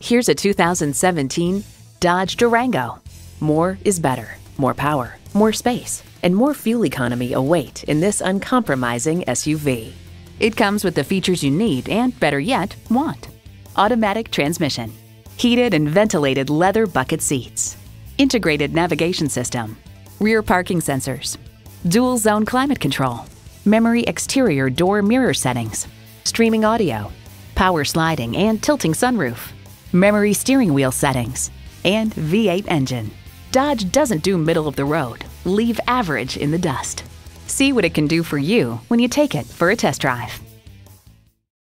Here's a 2017 Dodge Durango. More is better. More power, more space, and more fuel economy await in this uncompromising SUV. It comes with the features you need and, better yet, want. Automatic transmission, heated and ventilated leather bucket seats, integrated navigation system, rear parking sensors, dual zone climate control, memory exterior door mirror settings, streaming audio, power sliding and tilting sunroof, memory steering wheel settings, and V8 engine. Dodge doesn't do middle of the road, leave average in the dust. See what it can do for you when you take it for a test drive.